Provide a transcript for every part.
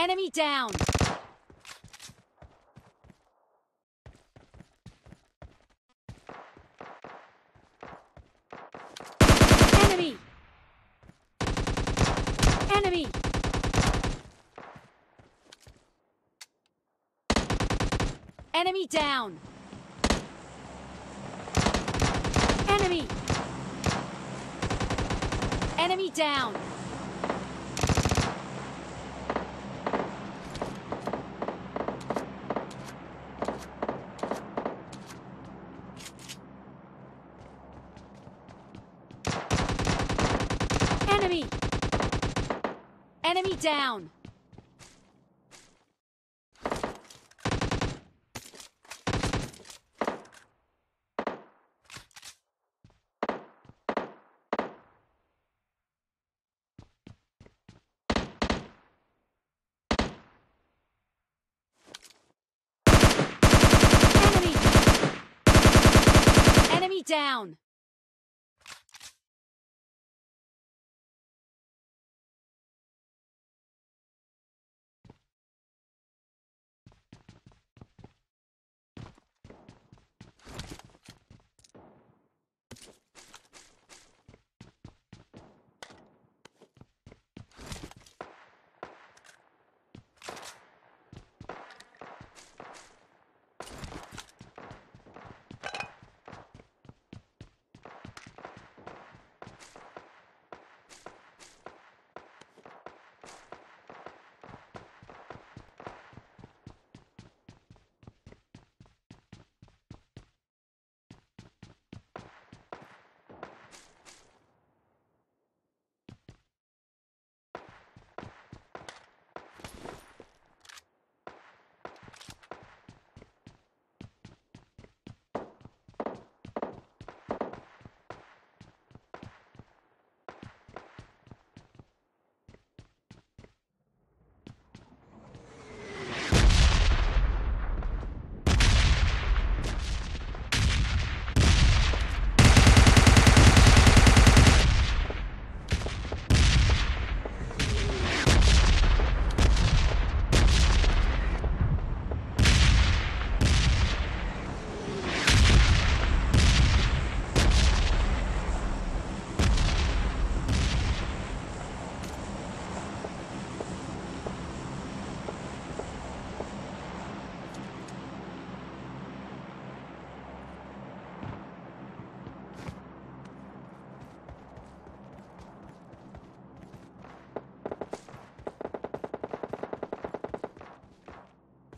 Enemy down! Enemy! Enemy! Enemy down! Enemy! Enemy down! Enemy! Enemy down! Down!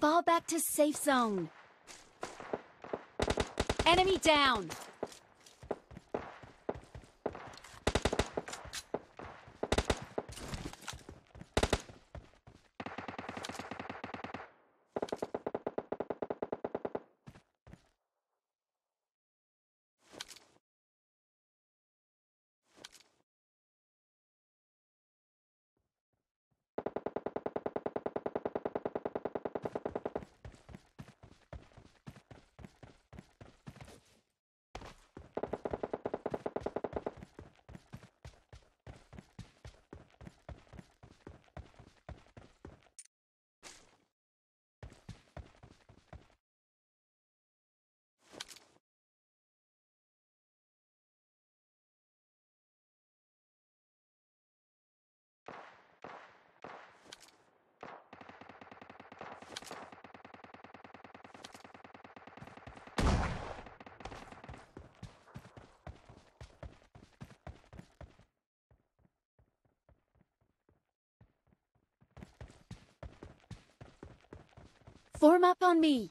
Fall back to safe zone. Enemy down. Form up on me.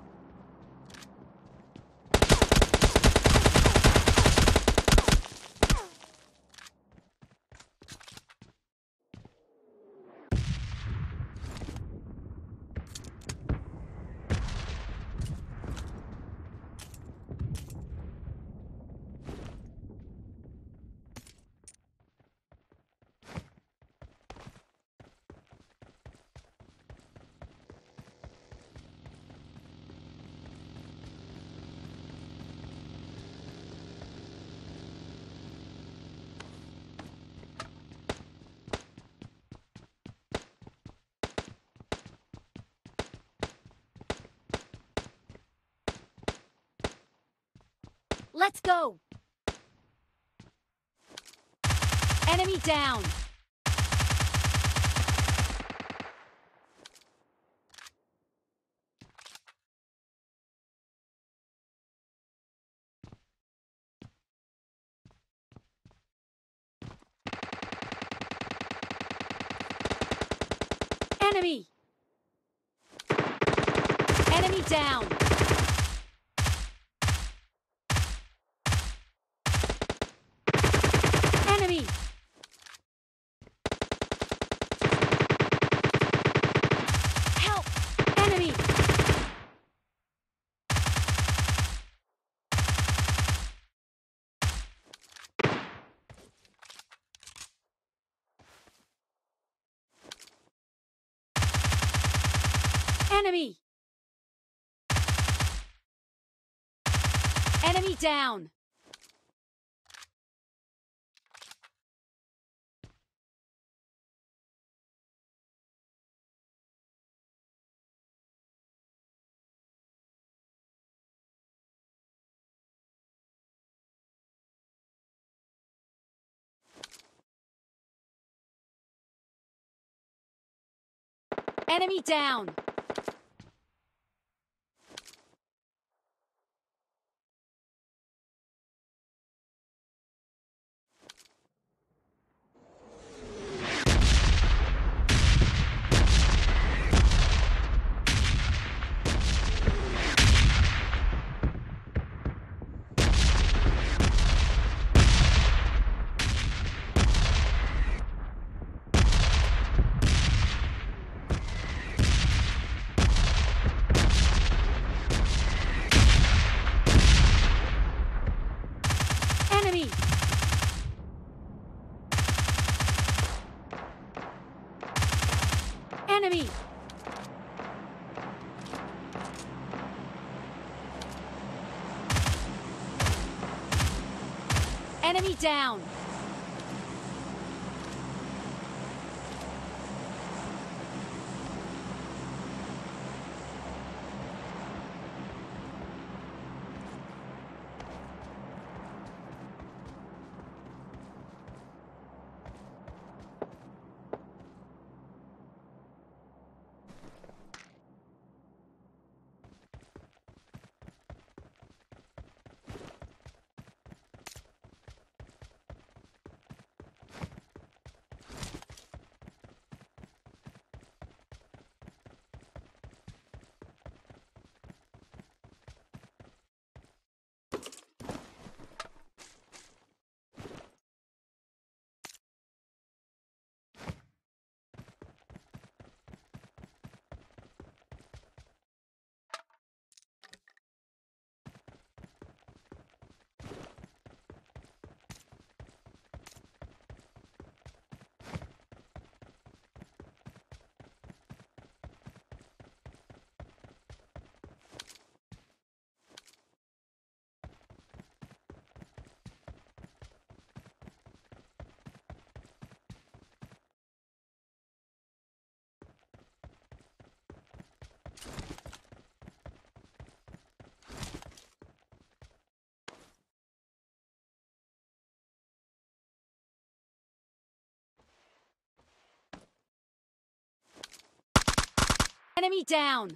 Let's go! Enemy down! Enemy! Enemy down! Enemy! Help! Enemy! Enemy! Enemy down! Enemy down! Enemy! Enemy! Enemy down! Enemy down.